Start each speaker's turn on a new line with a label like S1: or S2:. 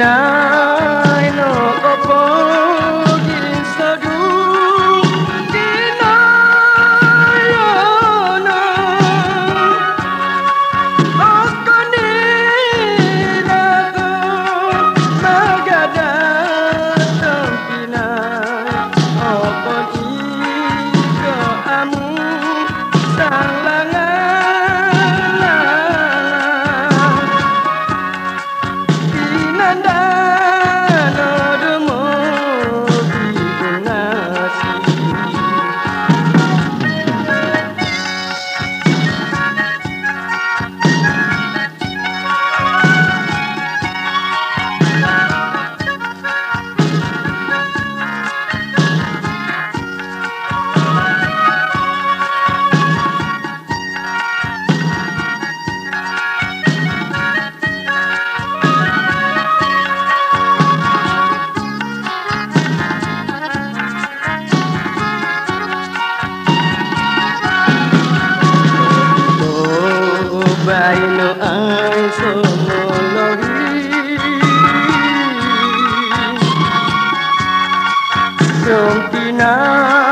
S1: na now.